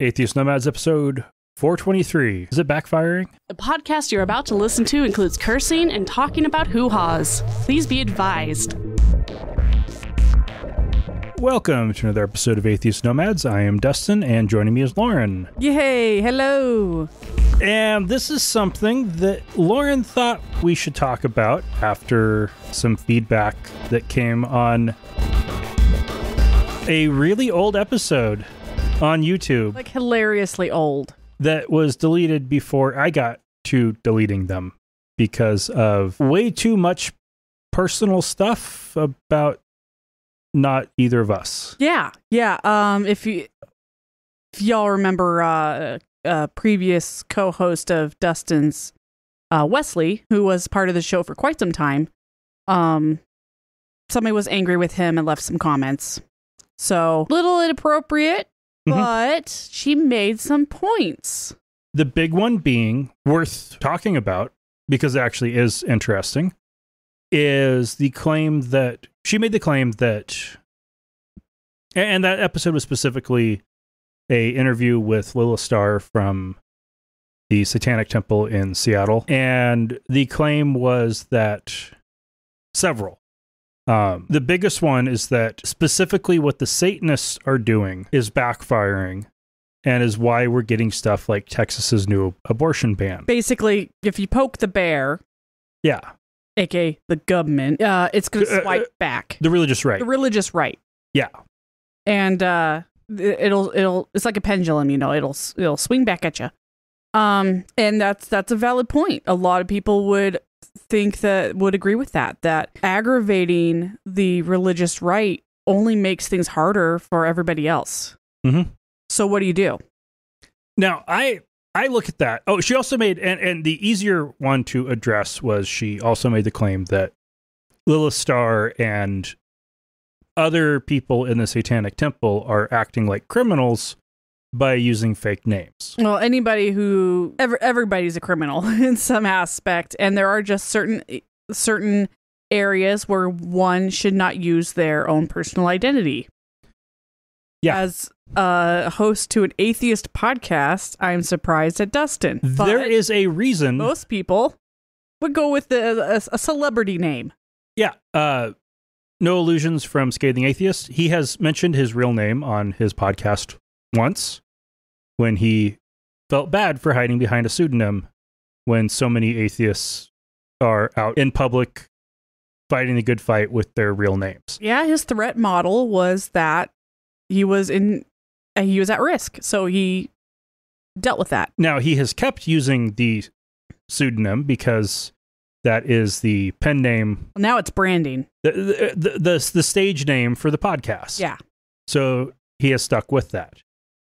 Atheist Nomads episode 423. Is it backfiring? The podcast you're about to listen to includes cursing and talking about hoo haws. Please be advised. Welcome to another episode of Atheist Nomads. I am Dustin, and joining me is Lauren. Yay, hello. And this is something that Lauren thought we should talk about after some feedback that came on a really old episode on YouTube Like hilariously old. that was deleted before I got to deleting them because of way too much personal stuff about not either of us. Yeah, yeah. Um, if you if y'all remember, uh, uh, previous co-host of Dustin's, uh, Wesley, who was part of the show for quite some time, um, somebody was angry with him and left some comments. So little inappropriate, Mhm. but she made some points. The big one being worth talking about because it actually is interesting is the claim that she made the claim that and that episode was specifically a interview with Lilith Starr from the Satanic Temple in Seattle and the claim was that several um, the biggest one is that specifically what the Satanists are doing is backfiring and is why we're getting stuff like Texas's new abortion ban. Basically, if you poke the bear, Yeah, aka the government, uh, it's going Uh, to uh, swipe back. the religious right. The religious right. Yeah. and uh it'll it'll it's like a pendulum you know it'll it'll swing back at you um and that's that's a valid point a lot of people would think that would agree with that that aggravating the religious right only makes things harder for everybody else Mhm. so what do you do Now, I I look at that. Oh, she also made and and the easier one to address was she also made the claim that Lilith Starr and other people in the Satanic Temple are acting like criminals by using fake names. well anybody who ever everybody's a criminal in some aspect and there are just certain certain areas where one should not use their own personal identity Yeah. as a host to an atheist podcast i'm surprised at dustin there is a reason. most people would go with the, a, a celebrity name Yeah. Uh, Noah Lugeons from Scathing Atheist. He has mentioned his real name on his podcast once when he felt bad for hiding behind a pseudonym when so many atheists are out in public fighting the good fight with their real names. yeah his threat model was that he was in he was at risk so he dealt with that Now, he has kept using the pseudonym because that is the pen name, now it's branding the, the, the, the, the stage name for the podcast. yeah So he has stuck with that.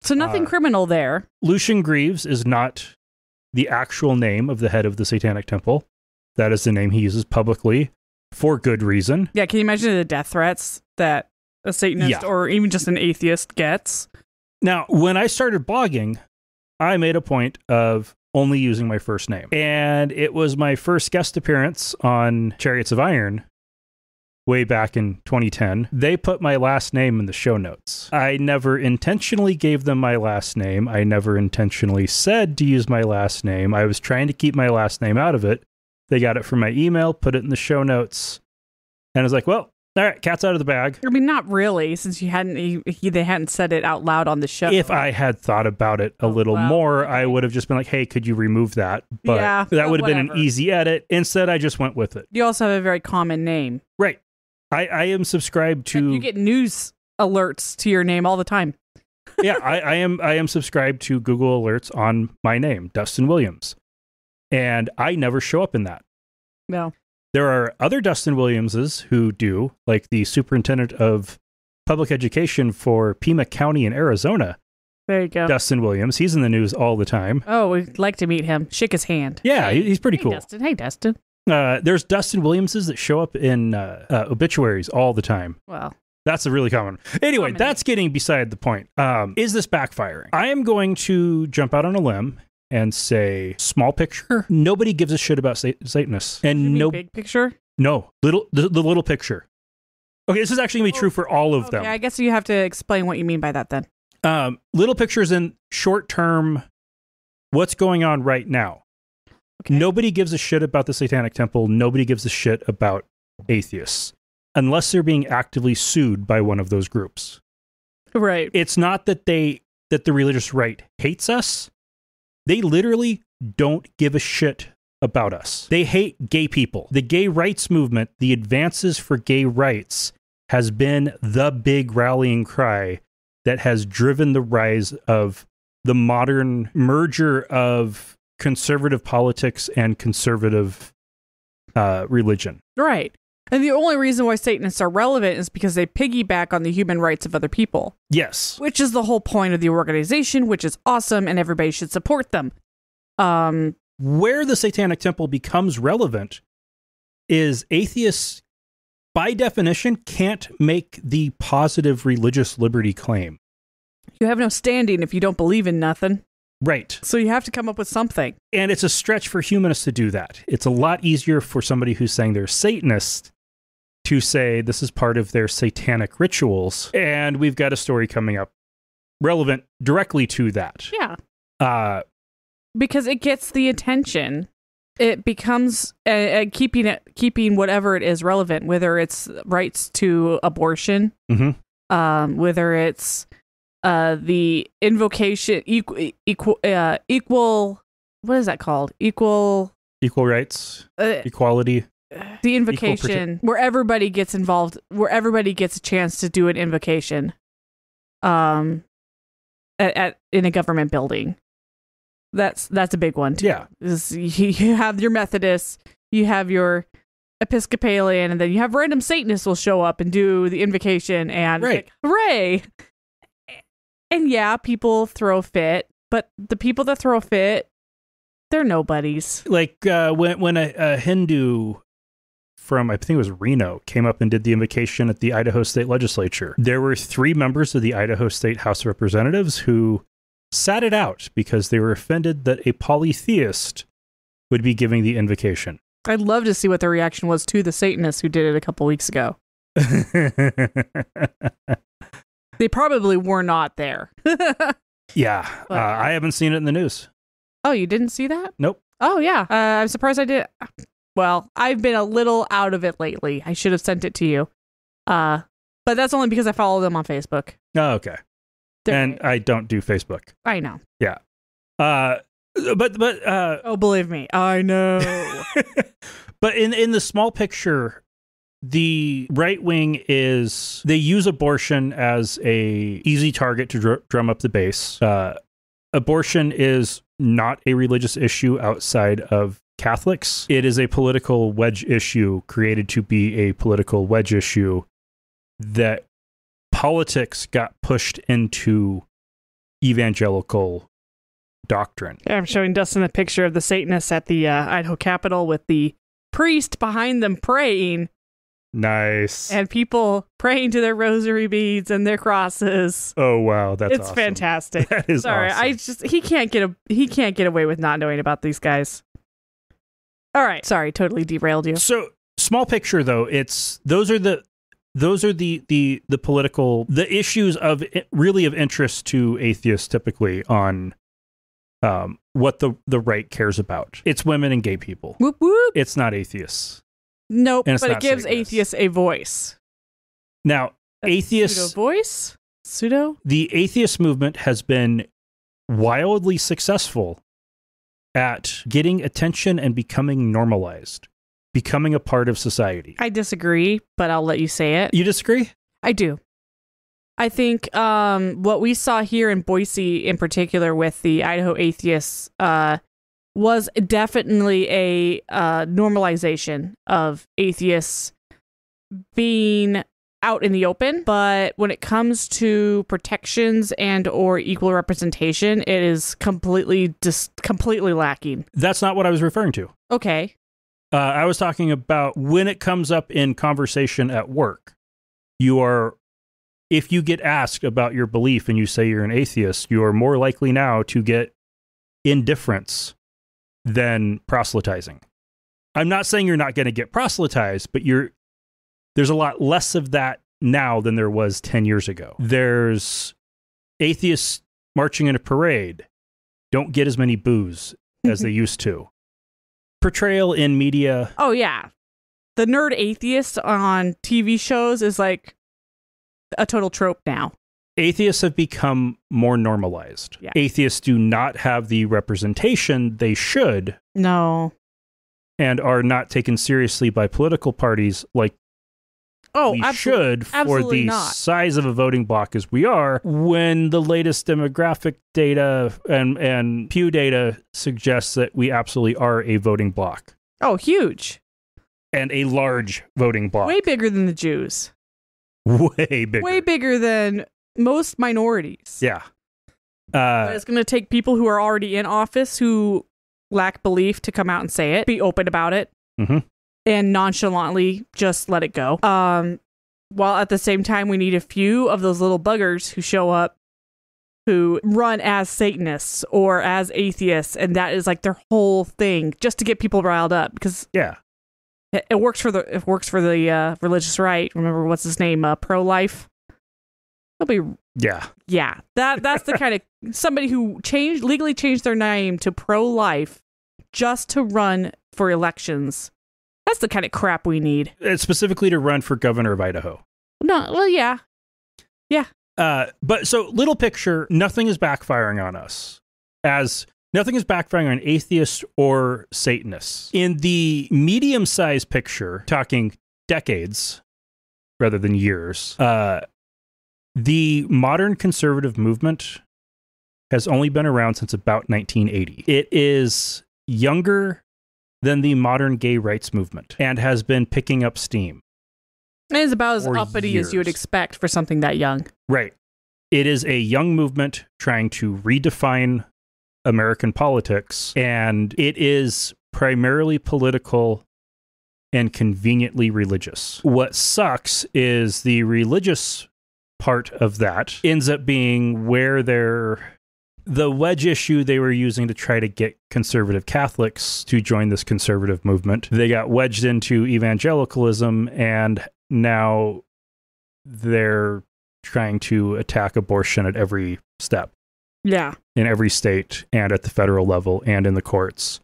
So nothing Uh, criminal there Lucien Greaves is not the actual name of the head of the Satanic Temple. That is the name he uses publicly for good reason. yeah can you imagine the death threats that a satanist Yeah. or even just an atheist gets Now, when I started blogging, I made a point of only using my first name. And it was my first guest appearance on Chariots of Iron way back in 2010. They put my last name in the show notes. I never intentionally gave them my last name. I never intentionally said to use my last name. I was trying to keep my last name out of it. They got it from my email, put it in the show notes. And I was like, well, all right, cat's out of the bag. I mean, not really, since you hadn't he, they hadn't said it out loud on the show. If I had thought about it a Oh, little wow. more, I would have just been like, "Hey, could you remove that?" But Yeah, that would have been an easy edit. Instead, I just went with it. you also have a very common name. Right. I, I am subscribed to. you get news alerts to your name all the time. yeah, I, I am. I am subscribed to Google alerts on my name, Dustin Williams, and I never show up in that. No, There are other Dustin Williamses who do, like the superintendent of public education for Pima County in Arizona, there you go. Dustin Williams. He's in the news all the time. Oh, we'd like to meet him. Shake his hand. Yeah, he- he's pretty hey, cool. Dustin. Hey, Dustin. Uh, there's Dustin Williamses that show up in uh, uh, obituaries all the time. Well, That's a really common. Anyway, Common. that's getting beside the point. Um, is this backfiring? I am going to jump out on a limb and say small picture. Nobody gives a shit about Sat- Satanists, and no, big picture. no little the, the little picture. Okay, this is actually gonna be true for all of Okay, them. I guess you have to explain what you mean by that then. Um, little pictures in short term, what's going on right now. Okay. Nobody gives a shit about the Satanic Temple. Nobody gives a shit about atheists unless they're being actively sued by one of those groups. Right. It's not that they that the religious right hates us. They literally don't give a shit about us. They hate gay people. The gay rights movement, the advances for gay rights has been the big rallying cry that has driven the rise of the modern merger of conservative politics and conservative uh, religion. Right. And the only reason why Satanists are relevant is because they piggyback on the human rights of other people, Yes. which is the whole point of the organization, which is awesome and everybody should support them. Um, Where the Satanic Temple becomes relevant is atheists, by definition, can't make the positive religious liberty claim. you have no standing if you don't believe in nothing. Right. So you have to come up with something. And it's a stretch for humanists to do that. It's a lot easier for somebody who's saying they're Satanist to say this is part of their satanic rituals. And we've got a story coming up relevant directly to that. Yeah. Uh, because it gets the attention. It becomes uh, uh, keeping it keeping whatever it is relevant, whether it's rights to abortion, Mhm. um, whether it's uh, the invocation equal equal uh, equal what is that called equal equal rights, uh, equality. the invocation where everybody gets involved, where everybody gets a chance to do an invocation, um, at, at in a government building. That's that's a big one too. Yeah. is you you have your Methodists, you have your Episcopalian, and then you have random Satanists will show up and do the invocation and Right. like, hooray! And yeah, people throw fit, but the people that throw fit, they're nobodies. Like uh, when, when a, a Hindu from, I think it was Reno, came up and did the invocation at the Idaho State Legislature, there were three members of the Idaho State House of Representatives who sat it out because they were offended that a polytheist would be giving the invocation. I'd love to see what their reaction was to the Satanists who did it a couple weeks ago. They probably were not there. yeah, uh, I haven't seen it in the news. oh, you didn't see that? Nope. Oh, yeah. Uh, I'm surprised I did. Well, I've been a little out of it lately. I should have sent it to you. Uh, but that's only because I follow them on Facebook. Oh, okay. They're and great. I don't do Facebook. I know. Yeah. Uh, but but uh, Oh, believe me, I know. but in in the small picture, the right wing is they use abortion as a easy target to dr- drum up the base. Uh, abortion is not a religious issue outside of Catholics. It is a political wedge issue created to be a political wedge issue that politics got pushed into evangelical doctrine. I'm showing Dustin a picture of the Satanists at the uh, Idaho Capitol with the priest behind them praying Nice. and people praying to their rosary beads and their crosses. oh wow, that's it's awesome. fantastic. That is Sorry, awesome. I just he can't get a he can't get away with not knowing about these guys. All right, sorry, totally derailed you. So small picture though, it's those are the those are the the the political the issues of really of interest to atheists typically on um what the the right cares about. It's women and gay people. Whoop whoop. It's not atheists. Nope, but it gives atheists a voice. Now, atheists pseudo voice, pseudo. the atheist movement has been wildly successful at getting attention and becoming normalized, becoming a part of society. I disagree, but I'll let you say it. You disagree? I do. I think um, what we saw here in Boise, in particular, with the Idaho atheists, uh, was definitely a uh, normalization of atheists being out in the open. But when it comes to protections and or equal representation, it is completely just completely lacking. That's not what I was referring to. Okay, Uh, I was talking about when it comes up in conversation at work. You are, if you get asked about your belief and you say you're an atheist, you are more likely now to get indifference than proselytizing. I'm not saying you're not going to get proselytized, but you're there's a lot less of that now than there was 10 years ago. There's atheists marching in a parade don't get as many boos as they used to. Portrayal in media, Oh yeah. The nerd atheist on TV shows is like a total trope now. Atheists have become more normalized. Yeah. Atheists do not have the representation they should No. and are not taken seriously by political parties like Oh, we absolutely. should for absolutely the not. size of a voting block as we are when the latest demographic data and, and Pew data suggests that we absolutely are a voting block Oh, huge. and a large voting block. Way bigger than the Jews. Way bigger. Way bigger than most minorities. Yeah. Uh, it's going to take people who are already in office who lack belief to come out and say it, be open about it, Mhm. and nonchalantly just let it go. Um, while at the same time, we need a few of those little buggers who show up who run as Satanists or as atheists, and that is like their whole thing, just to get people riled up because yeah. it, it works for the it works for the uh, religious right. Remember what's his name? Uh, Pro life. They'll be Yeah. yeah, that that's the kind of somebody who changed legally changed their name to pro life just to run for elections. That's the kind of crap we need. Uh, Specifically to run for governor of Idaho. No, well, yeah, Uh, but so little picture, nothing is backfiring on us as nothing is backfiring on atheists or Satanists. In the medium sized picture, talking decades rather than years, uh, the modern conservative movement has only been around since about 1980. It is younger than the modern gay rights movement and has been picking up steam. it is about as uppity as you would expect for something that young. Right. It is a young movement trying to redefine American politics, and it is primarily political and conveniently religious. What sucks is the religious part of that ends up being where they're the wedge issue they were using to try to get conservative Catholics to join this conservative movement. They got wedged into evangelicalism, and now they're trying to attack abortion at every step Yeah, in every state and at the federal level and in the courts.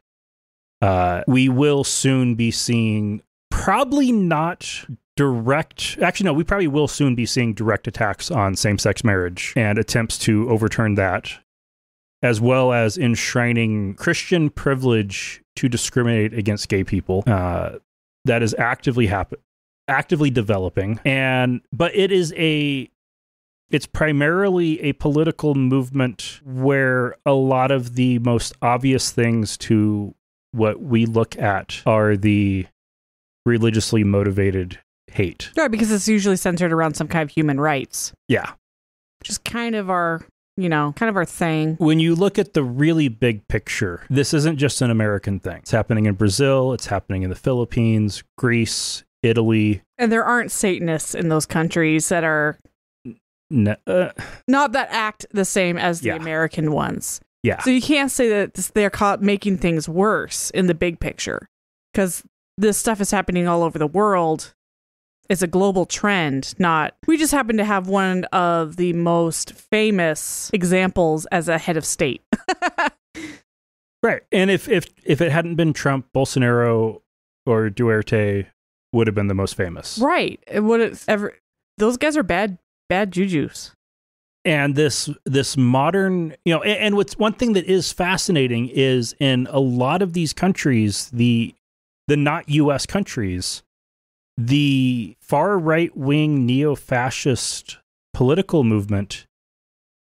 Uh, we will soon be seeing probably not direct actually no we probably will soon be seeing direct attacks on same-sex marriage and attempts to overturn that as well as enshrining christian privilege to discriminate against gay people. Uh, that is actively happen actively developing. And but it is a it's primarily a political movement where a lot of the most obvious things to what we look at are the religiously motivated hate. right. Because it's usually centered around some kind of human rights, Yeah. Just kind of our, you know, kind of our thing. When you look at the really big picture, this isn't just an American thing. It's happening in Brazil, it's happening in the Philippines, Greece, Italy. And there aren't Satanists in those countries that are Ne- uh, not that act the same as the Yeah. American ones. yeah. So you can't say that they're caught making things worse in the big picture because this stuff is happening all over the world. It's a global trend, not. We just happen to have one of the most famous examples as a head of state. Right. And if if if it hadn't been Trump, Bolsonaro or Duterte would have been the most famous. right. It would have ever. Those guys are bad, bad jujus. and this this modern you know and, and what's one thing that is fascinating is in a lot of these countries the the not us countries the far right wing neo-fascist political movement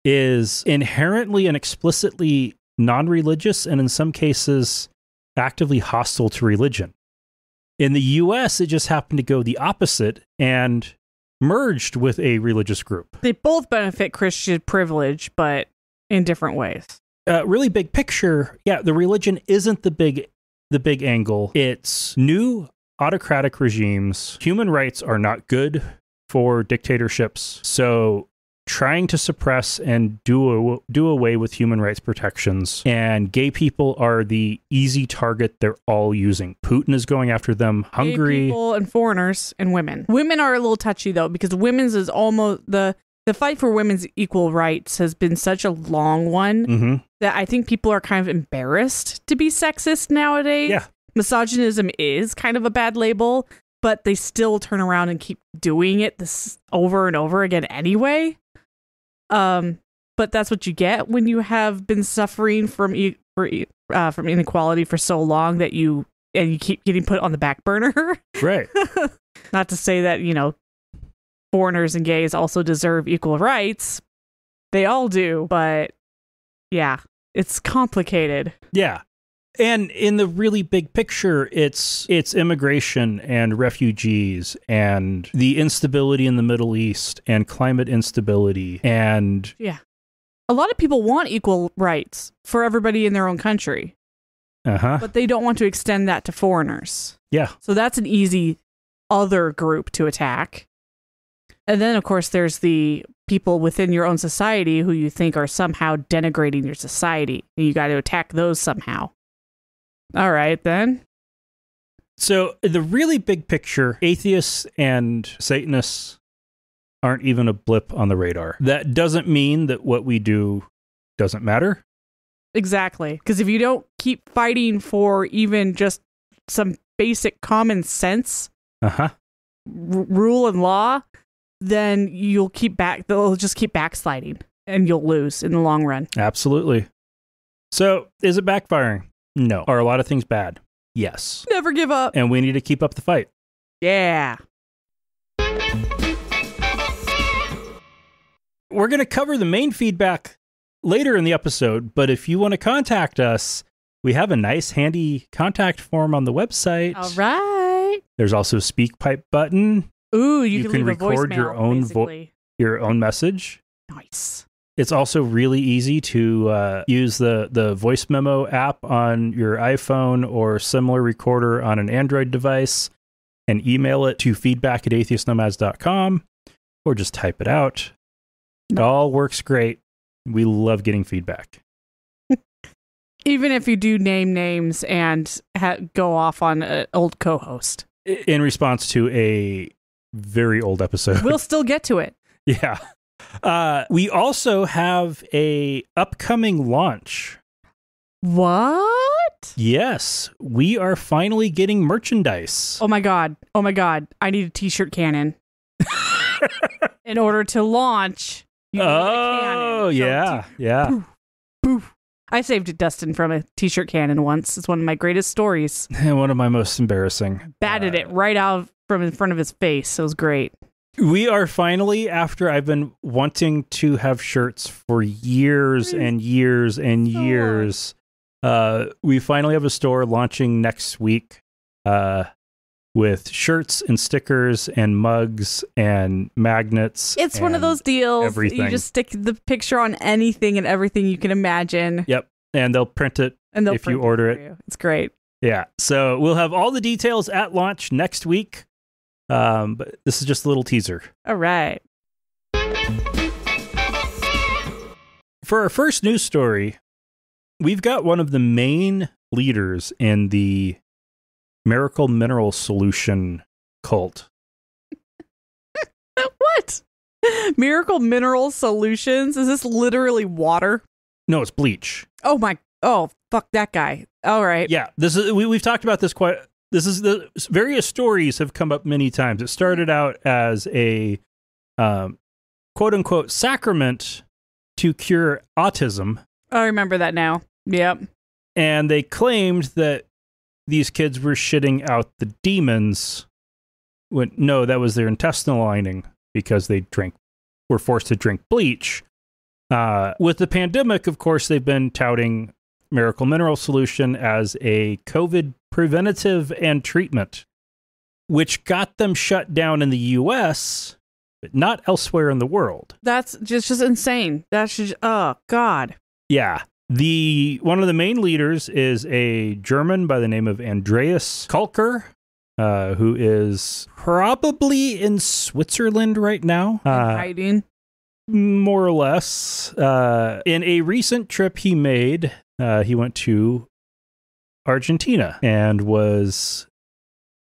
is inherently and explicitly non-religious and in some cases actively hostile to religion in the us it just happened to go the opposite and merged with a religious group They both benefit Christian privilege, but in different ways. uh, really big picture, yeah, the religion isn't the big the big angle. It's new autocratic regimes. Human rights are not good for dictatorships. So trying to suppress and do a, do away with human rights protections and gay people are the easy target they're all using. Putin is going after them. Gay Hungary people and foreigners and women. Women are a little touchy though because women's is almost the the fight for women's equal rights has been such a long one hmm that I think people are kind of embarrassed to be sexist nowadays. Yeah. Misogynism is kind of a bad label, but they still turn around and keep doing it this over and over again anyway. Um, but that's what you get when you have been suffering from e- for, e- uh, from inequality for so long that you and you keep getting put on the back burner. Right. Not to say that, you know, foreigners and gays also deserve equal rights. They all do, but yeah, it's complicated. Yeah. And in the really big picture, it's it's immigration and refugees and the instability in the Middle East and climate instability and Yeah. A lot of people want equal rights for everybody in their own country, uh-huh. but they don't want to extend that to foreigners. Yeah. So that's an easy other group to attack. And then, of course, there's the people within your own society who you think are somehow denigrating your society. And you got to attack those somehow. All right, then. So the really big picture, atheists and Satanists aren't even a blip on the radar. That doesn't mean that what we do doesn't matter. Exactly. Because if you don't keep fighting for even just some basic common sense, Uh-huh. r- rule and law, then you'll keep back, they'll just keep backsliding and you'll lose in the long run. Absolutely. So, is it backfiring? No. Are a lot of things bad? Yes. Never give up. And we need to keep up the fight. Yeah. We're going to cover the main feedback later in the episode, but if you want to contact us, we have a nice handy contact form on the website. All right. There's also a speak pipe button, Ooh, you, You can, can leave a record voicemail, your own vo- basically. your own message. Nice. It's also really easy to uh, use the, the voice memo app on your iPhone or similar recorder on an Android device and email it to feedback at atheistnomads.com or just type it out. It all works great. We love getting feedback. Even if you do name names and ha- go off on an old co-host, In response to a very old episode. we'll still get to it. yeah. Uh, we also have a upcoming launch. What? Yes, we are finally getting merchandise. Oh my god. Oh my god. I need a t-shirt cannon. In order to launch. you need a cannon. Oh, So yeah, yeah. Poof, poof. I saved Dustin from a t-shirt cannon once. It's one of my greatest stories. And one of my most embarrassing. Batted Uh, it right out from in front of his face. It was great. We are finally, after I've been wanting to have shirts for years and years and years, uh, we finally have a store launching next week uh, with shirts and stickers and mugs and magnets. It's one of those deals. Everything. You just stick the picture on anything and everything you can imagine, Yep. And they'll print it. and they'll if you order it. you. It's great. Yeah. So we'll have all the details at launch next week. Um, but this is just a little teaser. All right. For our first news story, we've got one of the main leaders in the Miracle Mineral Solution cult. What? Miracle Mineral Solutions? Is this literally water? No, it's bleach. Oh my. Oh, fuck that guy. All right. Yeah, this is we, we've talked about this quite. This is the various stories have come up many times. It started out as a um, quote unquote sacrament to cure autism, I remember that now. Yep. and they claimed that these kids were shitting out the demons. When no, that was their intestinal lining because they drank were forced to drink bleach. Uh, with the pandemic, of course, they've been touting Miracle Mineral Solution as a COVID preventative and treatment, which got them shut down in the U.S., but not elsewhere in the world. That's just just insane. That's just oh god. Yeah. The one of the main leaders is a German by the name of Andreas Kalcker, uh, who is probably in Switzerland right now, uh, hiding. more or less. Uh, in a recent trip he made, uh, he went to Argentina and was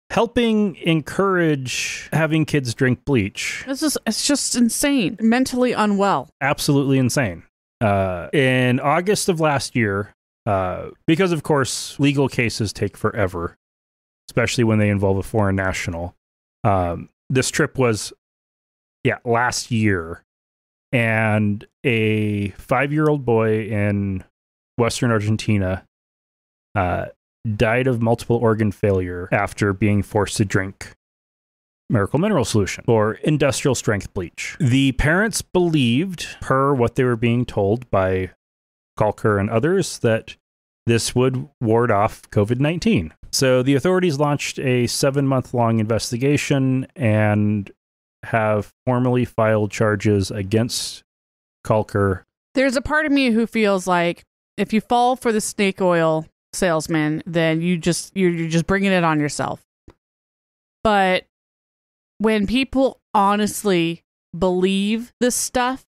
helping encourage having kids drink bleach. This is it's just insane. Mentally unwell. Absolutely insane. Uh, in August of last year, uh, because of course legal cases take forever, especially when they involve a foreign national. Um, this trip was, yeah, last year, and a five-year-old boy in Western Argentina uh, died of multiple organ failure after being forced to drink miracle mineral solution or industrial strength bleach. The parents believed, per what they were being told by Kalcker and others, that this would ward off COVID 19. So the authorities launched a seven month long investigation and have formally filed charges against Kalcker. There's a part of me who feels like if you fall for the snake oil salesman, then you just you're, you're just bringing it on yourself. But when people honestly believe this stuff,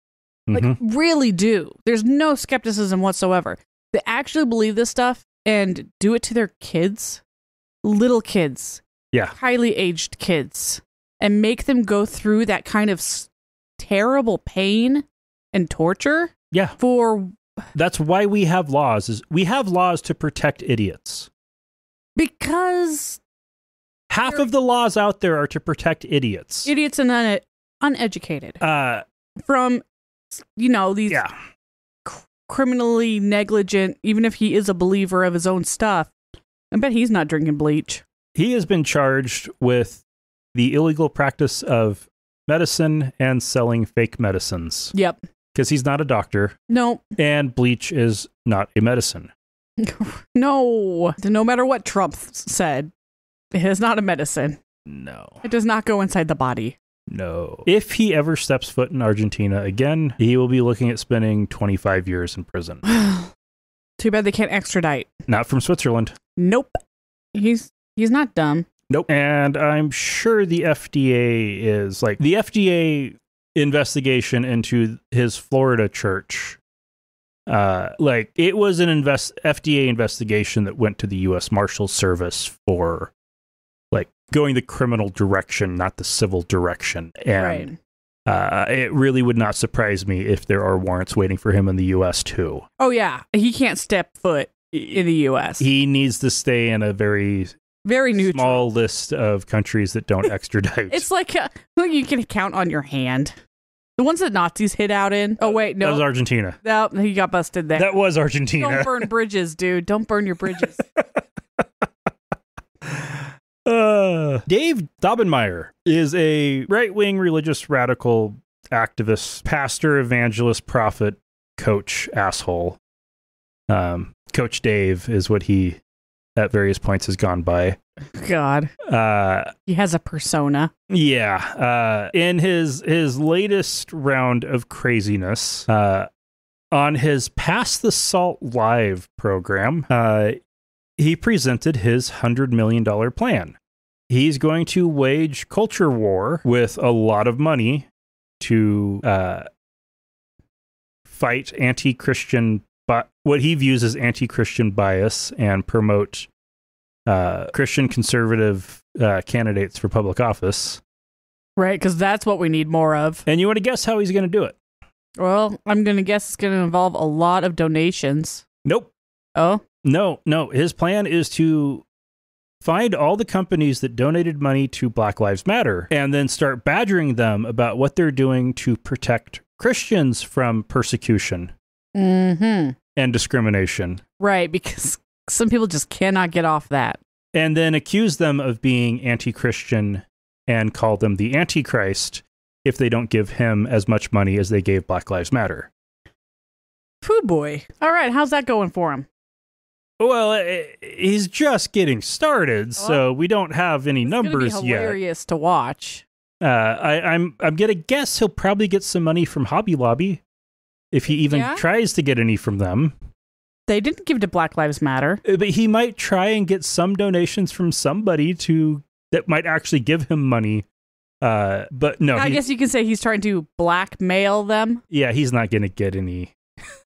like Mhm. really do, there's no skepticism whatsoever. They actually believe this stuff and do it to their kids, little kids, Yeah. highly aged kids, and make them go through that kind of s- terrible pain and torture Yeah. for That's why we have laws is we have laws to protect idiots. because Half of the laws out there are to protect idiots. idiots and un- uneducated uh from you know these yeah. criminally negligent even if he is a believer of his own stuff i bet he's not drinking bleach He has been charged with the illegal practice of medicine and selling fake medicines yep because he's not a doctor no and bleach is not a medicine. no no matter what trump said it is not a medicine No. it does not go inside the body No. If he ever steps foot in Argentina again, he will be looking at spending 25 years in prison. too bad they can't extradite Not from Switzerland. nope he's he's not dumb Nope. And I'm sure the FDA is like the FDA investigation into his Florida church. Uh, like it was an invest FDA investigation that went to the U.S. Marshal Service for like going the criminal direction, not the civil direction. And uh, it really would not surprise me if there are warrants waiting for him in the U.S. too. oh yeah he can't step foot in the us He needs to stay in a very very neutral small list of countries that don't extradite. It's like uh like you can count on your hand. The ones that Nazis hid out in. Oh wait, no, That was Argentina. no, he got busted there. That was Argentina. Don't burn bridges, dude. Don't burn your bridges. Uh, Dave Daubenmire is a right wing religious radical activist, pastor, evangelist, prophet, coach, asshole. Um, coach Dave is what he at various points has gone by. God, Uh, he has a persona. yeah. Uh, in his his latest round of craziness, uh, on his Pass the Salt Live program, uh, he presented his hundred million dollar plan. He's going to wage culture war with a lot of money to uh, fight anti-Christian, but what he views as anti-Christian bias and promote uh, Christian conservative uh, candidates for public office. Right, because that's what we need more of. And you want to guess how he's going to do it? Well, I'm gonna guess it's gonna involve a lot of donations. Nope. Oh, No, no. His plan is to find all the companies that donated money to Black Lives Matter and then start badgering them about what they're doing to protect Christians from persecution mm-hmm. And discrimination. Right, because some people just cannot get off that. And then accuse them of being anti Christian and call them the Antichrist if they don't give him as much money as they gave Black Lives Matter. Pooh boy. All right, how's that going for him? Well, eh, he's just getting started, so we don't have any It's numbers be yet. hilarious to watch. Uh, I, I'm I'm gonna guess he'll probably get some money from Hobby Lobby, if he even Yeah? tries to get any from them. They didn't give to Black Lives Matter. Uh, But he might try and get some donations from somebody to that might actually give him money. Uh, but no, I he- guess you can say he's trying to blackmail them. yeah, he's not gonna get any.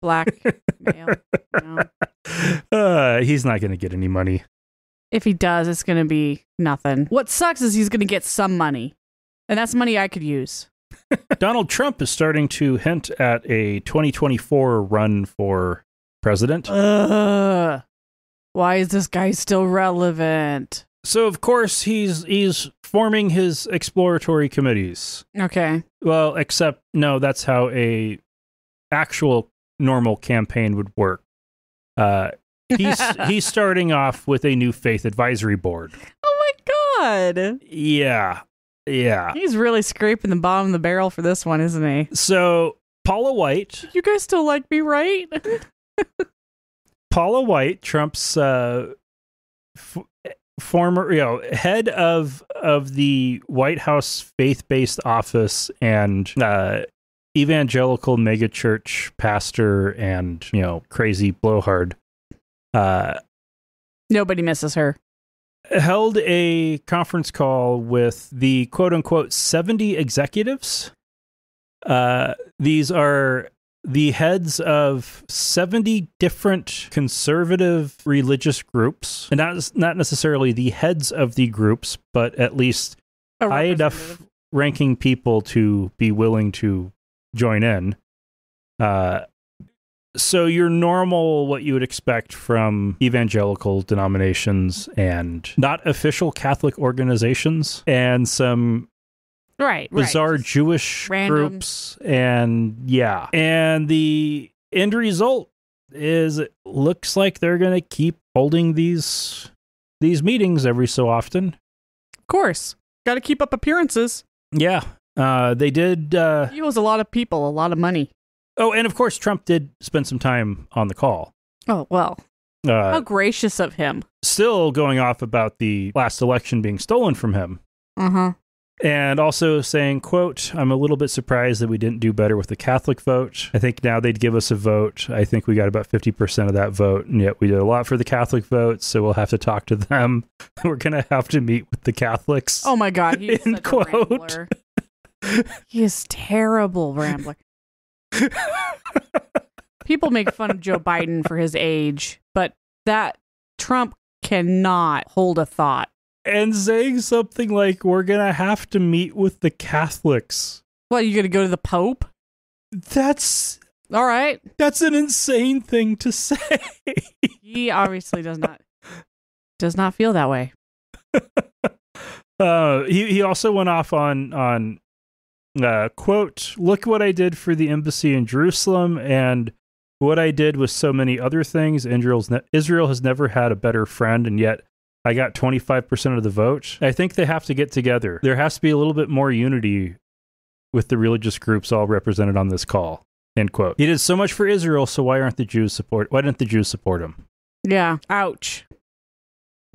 Blackmail. no. uh, he's not gonna get any money. If he does, it's going to be nothing. What sucks is he's going to get some money, and that's money I could use. Donald Trump is starting to hint at a 2024 run for president. Ugh. Why is this guy still relevant? So of course he's he's forming his exploratory committees. Okay. Well, except no, that's how a actual normal campaign would work. Uh, he's he's starting off with a new faith advisory board. Oh my god. Yeah, yeah. He's really scraping the bottom of the barrel for this one, isn't he? So Paula White, You guys still like me, right? Paula White, Trump's uh, f- former, you know, head of of the White House faith-based office and uh, evangelical megachurch pastor and you know crazy blowhard, uh, Nobody misses her. Held a conference call with the quote unquote 70 executives. Uh, these are the heads of 70 different conservative religious groups, and not, not necessarily the heads of the groups, but at least high enough ranking people to be willing to join in. Uh, so your normal, what you would expect from evangelical denominations and not official Catholic organizations, and some Right, right. bizarre Jewish random. groups, and yeah, and the end result is it looks like they're going to keep holding these these meetings every so often. Of course. Got to keep up appearances. Yeah, uh, they did. Uh, He owes a lot of people a lot of money. Oh, and of course, Trump did spend some time on the call. Oh, well. How Uh, gracious of him. still going off about the last election being stolen from him. Uh huh. and also saying quote i'm a little bit surprised that we didn't do better with the catholic vote i think now they'd give us a vote i think we got about 50% of that vote and yet we did a lot for the catholic vote so we'll have to talk to them we're gonna have to meet with the catholics Oh my God. He's End quote. He is terrible rambler. People make fun of Joe Biden for his age, but that Trump cannot hold a thought. and saying something like we're gonna have to meet with the catholics What, you going to go to the Pope? that's All right. that's an insane thing to say He obviously does not does not feel that way. Uh, he he also went off on on uh, quote Look what I did for the embassy in Jerusalem and what I did with so many other things. Israel's ne- Israel has never had a better friend, and yet I got twenty five percent of the vote. I think they have to get together. There has to be a little bit more unity with the religious groups all represented on this call. End quote. He did so much for Israel, so why aren't the Jews support? Why didn't the Jews support him? Yeah. Ouch.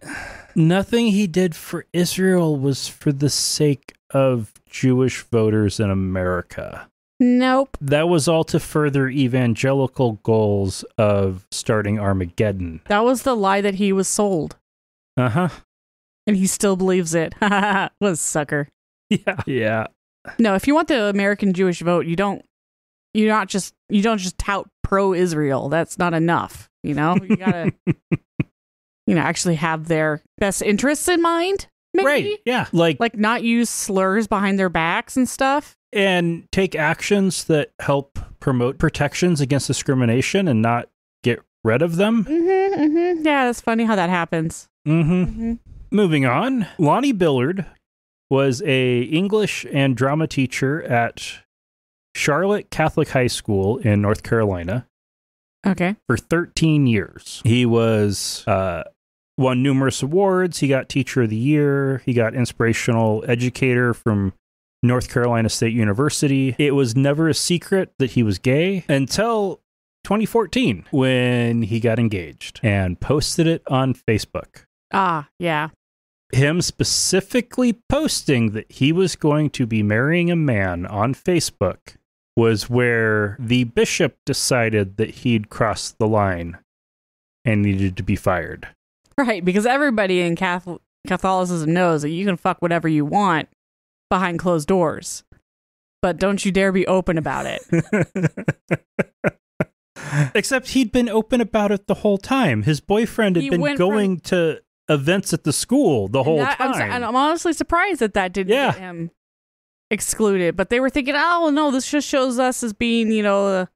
Nothing he did for Israel was for the sake of Jewish voters in America. Nope. That was all to further evangelical goals of starting Armageddon. That was the lie that he was sold. Uh huh. And he still believes it. what a sucker. Yeah. Yeah. No, if you want the American Jewish vote, you don't You're not just you don't just tout pro Israel. That's not enough. You know? You gotta you know, actually have their best interests in mind. Maybe. Right. Yeah. Like, Like not use slurs behind their backs and stuff. and take actions that help promote protections against discrimination and not get rid of them. Mm-hmm, mm-hmm. Yeah, that's funny how that happens. Mm-hmm. Mm-hmm. Moving on, Lonnie Billard was a English and drama teacher at Charlotte Catholic High School in North Carolina Okay. for 13 years. He was uh, won numerous awards. He got Teacher of the Year. He got Inspirational Educator from North Carolina State University. It was never a secret that he was gay until 2014 when he got engaged and posted it on Facebook Ah, yeah. him specifically posting that he was going to be marrying a man on Facebook was where the bishop decided that he'd crossed the line and needed to be fired. Right, because everybody in Catholic Catholicism knows that you can fuck whatever you want behind closed doors. But don't you dare be open about it. Except he'd been open about it the whole time. His boyfriend had He been going to events at the school the whole And that- I'm, time. and I'm honestly surprised that that didn't Yeah. get him excluded. But they were thinking, oh no, this just shows us as being, you know,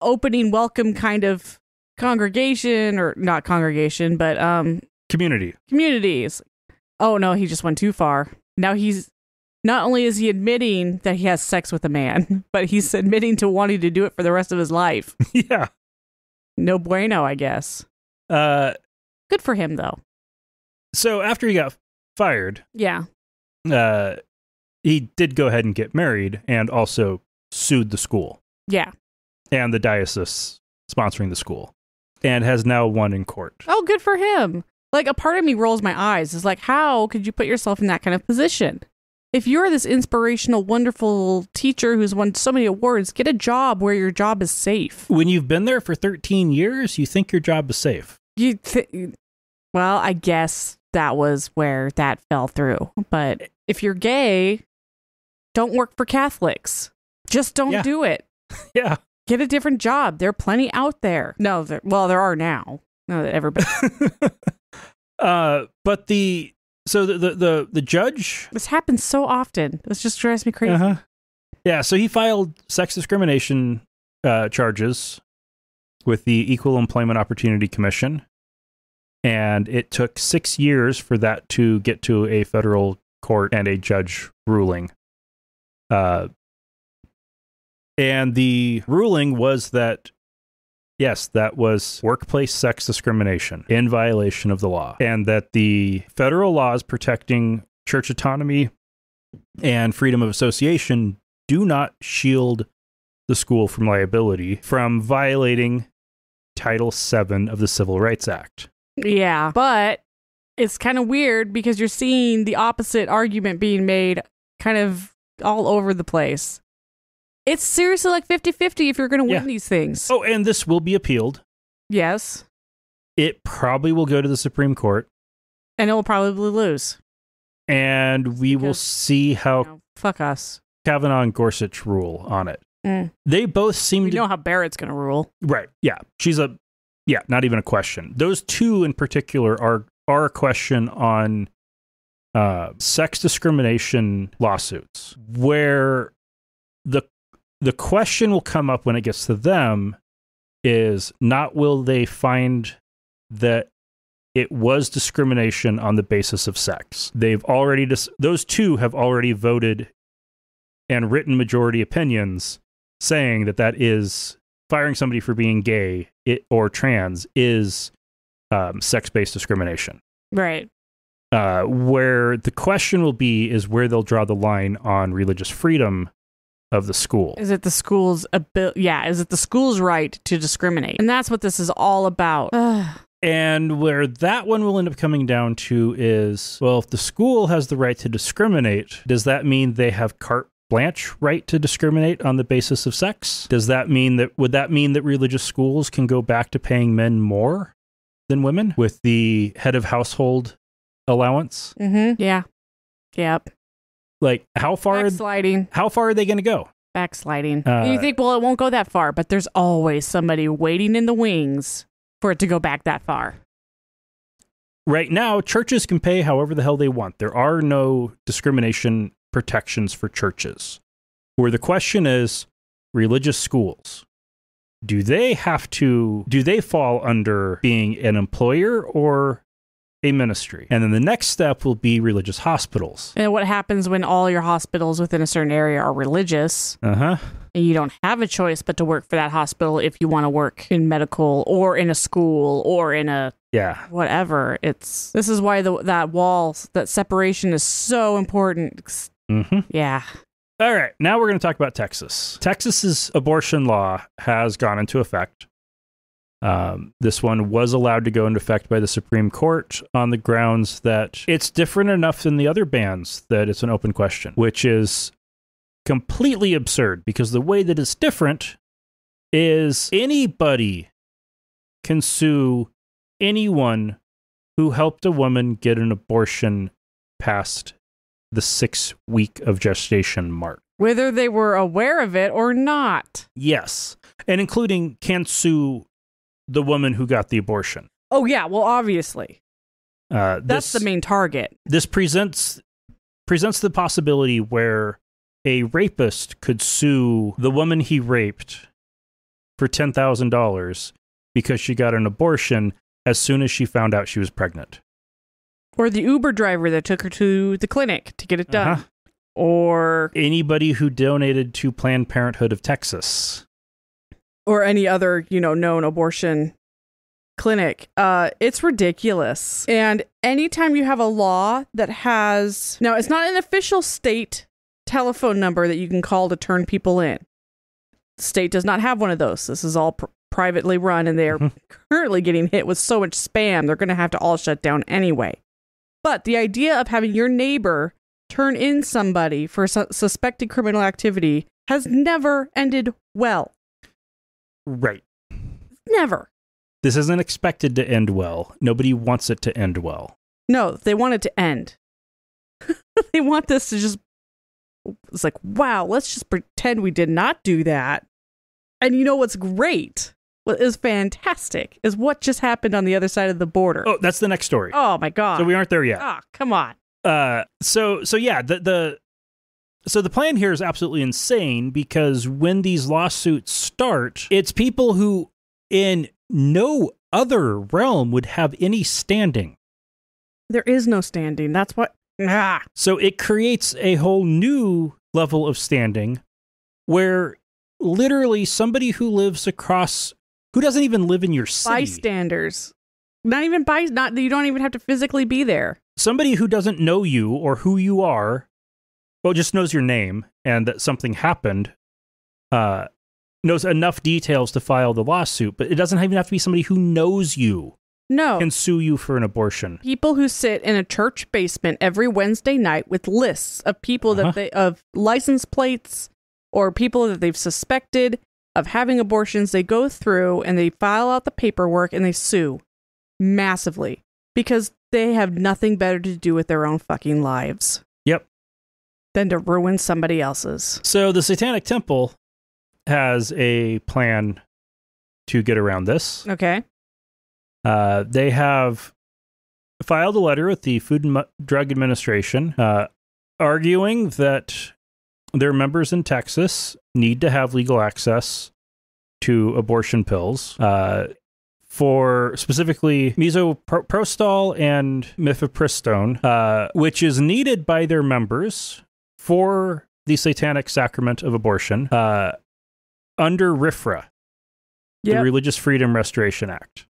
opening welcome kind of congregation or not congregation, but um Community. communities. Oh no, he just went too far. Now he's not only is he admitting that he has sex with a man, but he's admitting to wanting to do it for the rest of his life. yeah. No bueno, I guess. Uh, Good for him though. so after he got fired, Yeah. uh, he did go ahead and get married and also sued the school Yeah. and the diocese sponsoring the school and has now won in court. Oh, good for him. Like a part of me rolls my eyes. Is like, how could you put yourself in that kind of position? If you're this inspirational, wonderful teacher who's won so many awards, get a job where your job is safe. When you've been there for 13 years, you think your job is safe. You, th- well, I guess that was where that fell through. But if you're gay, don't work for Catholics. Just don't Yeah. do it. Yeah. Get a different job. There are plenty out there. No, there, well, there are now. No, that everybody. uh, but the so the, the the the judge this happens so often. This just drives me crazy. Uh-huh. Yeah, so he filed sex discrimination uh, charges with the Equal Employment Opportunity Commission, and it took six years for that to get to a federal court and a judge ruling. Uh, and the ruling was that yes, that was workplace sex discrimination in violation of the law, and that the federal laws protecting church autonomy and freedom of association do not shield the school from liability from violating Title VII of the Civil Rights Act. Yeah, but it's kind of weird because you're seeing the opposite argument being made kind of all over the place. It's seriously like 50 50 if you're going to win Yeah. these things. Oh, and this will be appealed. Yes. It probably will go to the Supreme Court, And it will probably lose. and we will see how You know, fuck us. Kavanaugh and Gorsuch rule on it. Mm. They both seem We to know how Barrett's going to rule. Right. Yeah. She's a yeah, not even a question. Those two in particular are are a question on uh sex discrimination lawsuits where the the question will come up when it gets to them is not will they find that it was discrimination on the basis of sex. They've already dis- those two have already voted and written majority opinions saying that that is firing somebody for being gay it, or trans is um, sex-based discrimination. Right. Uh, where the question will be is where they'll draw the line on religious freedom of the school. Is it the school's abil- Yeah, is it the school's right to discriminate? And that's what this is all about. Ugh. And where that one will end up coming down to is well, if the school has the right to discriminate, does that mean they have carte blanche right to discriminate on the basis of sex? Does that mean that would that mean that religious schools can go back to paying men more than women with the head of household allowance? mm-hmm. Yeah. Yep. Like how far Backsliding. how far are they going to go? Backsliding. Uh, you think, well, it won't go that far, but there's always somebody waiting in the wings for it to go back that far. right now churches can pay however the hell they want there are no discrimination protections for churches where the question is religious schools do they have to do they fall under being an employer or a ministry and then the next step will be religious hospitals And what happens when all your hospitals within a certain area are religious uh-huh and you don't have a choice but to work for that hospital if you want to work in medical or in a school or in a yeah whatever. It's this is why the that wall that separation is so important. mm-hmm. Yeah. All right, now we're going to talk about Texas. Texas's abortion law has gone into effect. Um, this one was allowed to go into effect by the Supreme Court on the grounds that it's different enough than the other bans that it's an open question, which is completely absurd because the way that it's different is anybody can sue anyone who helped a woman get an abortion past the six week of gestation mark. Whether they were aware of it or not. Yes. And including can sue the woman who got the abortion. Oh yeah, well obviously. Uh, That's this, the main target. this presents presents the possibility where a rapist could sue the woman he raped for ten thousand dollars because she got an abortion as soon as she found out she was pregnant. Or the Uber driver that took her to the clinic to get it done. Uh-huh. Or Anybody who donated to Planned Parenthood of Texas. Or any other, you know, known abortion clinic. Uh it's ridiculous. And anytime you have a law that has now it's not an official state telephone number that you can call to turn people in. The state does not have one of those. This is all pr- privately run and they're Mhm. currently getting hit with so much spam. They're going to have to all shut down anyway. But the idea of having your neighbor turn in somebody for su- suspected criminal activity has never ended well. Right. Never. This isn't expected to end well. Nobody wants it to end well. No, they want it to end. they want this to just. It's like, wow, let's just pretend we did not do that. And you know what's great? What is fantastic is what just happened on the other side of the border. Oh, that's the next story. Oh my god! so we aren't there yet. Oh, come on. Uh, so so yeah, the the so the plan here is absolutely insane because when these lawsuits start, it's people who in no other realm would have any standing. There is no standing. That's what. Ah, So it creates a whole new level of standing where literally somebody who lives across who doesn't even live in your city, bystanders. Not even by. Not you don't even have to physically be there. somebody who doesn't know you or who you are, well, just knows your name and that something happened, uh, knows enough details to file the lawsuit, but it doesn't even have to be somebody who knows you No. can sue you for an abortion. people who sit in a church basement every Wednesday night with lists of people Uh-huh. that they of license plates or people that they've suspected of having abortions they go through and they file out the paperwork and they sue massively because they have nothing better to do with their own fucking lives. Than to ruin somebody else's. So the Satanic Temple has a plan to get around this. Okay. Uh, they have filed a letter with the Food and Drug Administration uh, arguing that their members in Texas need to have legal access to abortion pills. Uh, for specifically misoprostol and mifepristone, uh, which is needed by their members for the satanic sacrament of abortion uh, under RFRA, the Religious Freedom Restoration Act.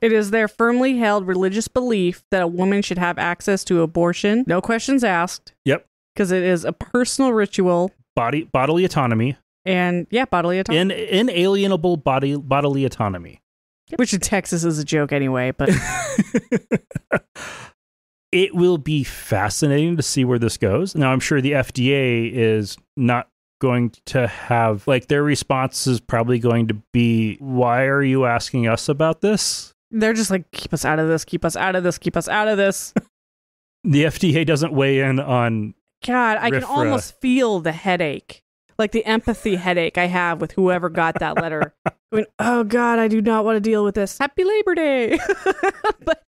It is their firmly held religious belief that a woman should have access to abortion, no questions asked. Yep. Because it is a personal ritual Body bodily autonomy, and, yeah, bodily autonomy. in, inalienable body bodily autonomy. Which in Texas is a joke anyway, but it will be fascinating to see where this goes. Now, I'm sure the FDA is not going to have like their response is probably going to be, "Why are you asking us about this?" they're just like, keep us out of this, keep us out of this, keep us out of this. The FDA doesn't weigh in on. God, I can almost feel the headache, like the empathy headache I have with whoever got that letter. Going, oh God, I do not want to deal with this. Happy Labor Day. but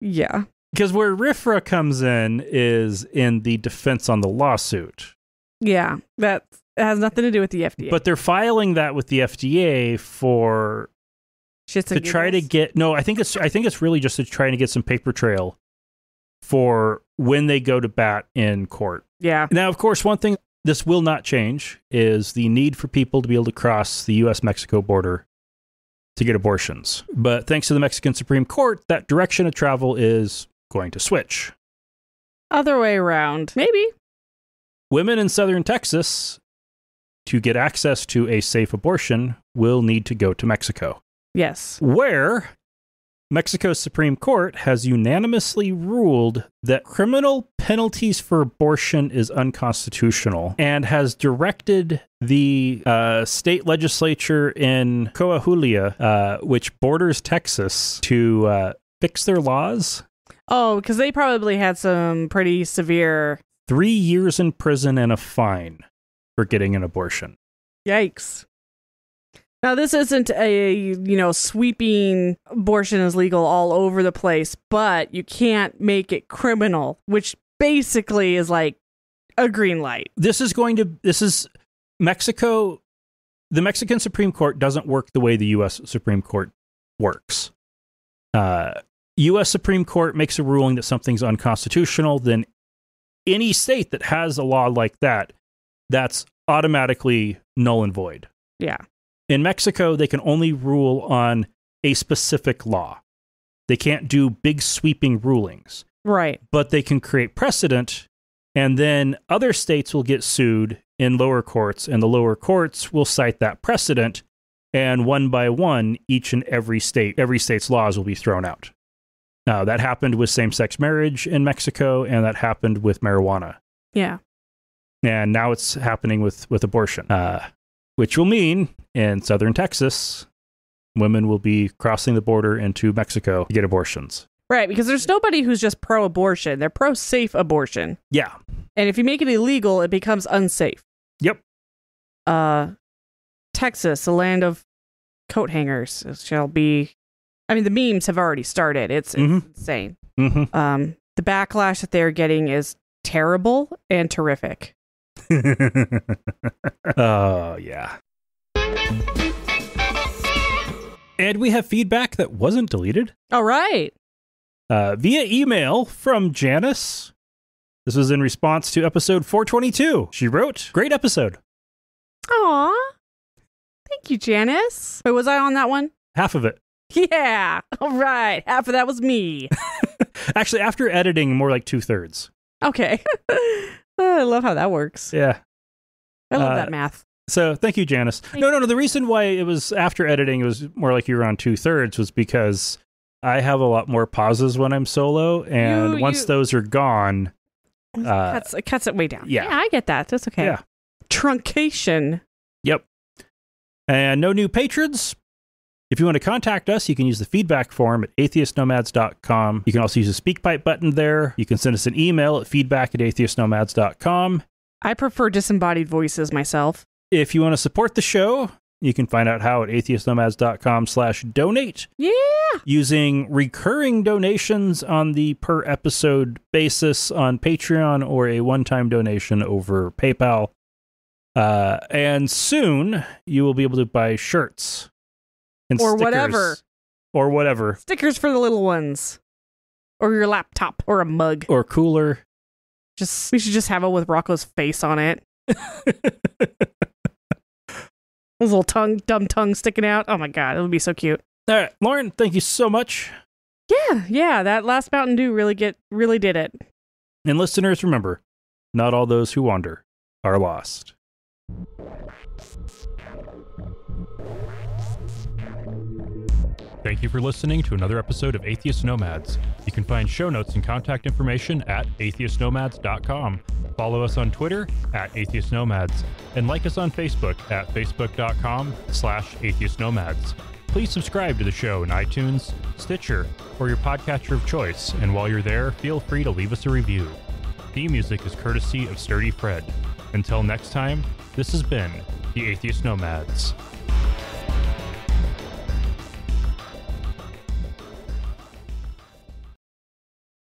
yeah, Because where RFRA comes in is in the defense on the lawsuit. yeah, that has nothing to do with the FDA. But they're filing that with the FDA for Shits to and try to get no i think it's i think it's really just to try to get some paper trail for when they go to bat in court yeah, now of course one thing this will not change is the need for people to be able to cross the us mexico border to get abortions but thanks to the mexican supreme court that direction of travel is going to switch other way around, maybe. women in southern texas to get access to a safe abortion will need to go to mexico Yes. where Mexico's Supreme Court has unanimously ruled that criminal penalties for abortion is unconstitutional and has directed the uh, state legislature in Coahuila, uh, which borders Texas, to uh, fix their laws. Oh, because they probably had some pretty severe. Three years in prison and a fine for getting an abortion. Yikes. Now, this isn't a, you know, sweeping abortion is legal all over the place, but you can't make it criminal, which basically is like a green light. This is going to, this is Mexico, the Mexican Supreme Court doesn't work the way the U.S. Supreme Court works. Uh, U.S. Supreme Court makes a ruling that something's unconstitutional, then any state that has a law like that, that's automatically null and void. Yeah. In Mexico, they can only rule on a specific law. They can't do big sweeping rulings, Right. but they can create precedent, and then other states will get sued in lower courts, and the lower courts will cite that precedent, and one by one, each and every state, every state's laws will be thrown out. Now, that happened with same sex marriage in Mexico, and that happened with marijuana Yeah. and now it's happening with with abortion, uh, which will mean in southern Texas, women will be crossing the border into Mexico to get abortions. Right. Because there's nobody who's just pro abortion, they're pro safe abortion. Yeah, And if you make it illegal, it becomes unsafe. Yep. Uh, Texas, the land of coat hangers, shall be. I mean, the memes have already started. It's, it's Mhm. insane. hmm Um, the backlash that they're getting is terrible and terrific. oh yeah. And we have feedback that wasn't deleted All right. uh, via email from Janice. This was in response to episode 422. She wrote, "Great episode. Aw. Thank you, Janice. Wait, was I on that one? Half of it. Yeah. All right. Half of that was me. Actually, after editing, more like two thirds. Okay. I love how that works. Yeah. I love Uh, that math. So thank you, Janice. Thank no, no, no. The reason why it was after editing, it was more like you were on two thirds, was because I have a lot more pauses when I'm solo, and You- once you- those are gone, It uh, it cuts it way down. yeah. I get that. That's okay. yeah, Truncation. yep. And no new patrons. If you want to contact us, you can use the feedback form at atheistnomads.com. You can also use the speak pipe button there. You can send us an email at feedback at atheistnomads.com. I prefer disembodied voices myself. If you want to support the show, you can find out how at atheistnomads.com slash donate. Yeah. using recurring donations on the per episode basis on Patreon or a one time donation over PayPal. Uh, and soon you will be able to buy shirts and Or stickers. whatever. Or whatever. Stickers for the little ones. Or your laptop or a mug. Or cooler. Just we should just have it with Rocco's face on it. His little tongue, dumb tongue sticking out. Oh my god, it would be so cute. All right, Lauren, thank you so much. Yeah, yeah, that last Mountain Dew really get really did it. And listeners, remember, not all those who wander are lost. Thank you for listening to another episode of Atheist Nomads. You can find show notes and contact information at atheistnomads.com. Follow us on Twitter at Atheist Nomads and like us on Facebook at facebook.com slash atheist nomads. Please subscribe to the show in iTunes, Stitcher, or your podcatcher of choice, and while you're there, feel free to leave us a review. Theme music is courtesy of Sturdy Fred. Until next time, this has been the Atheist Nomads.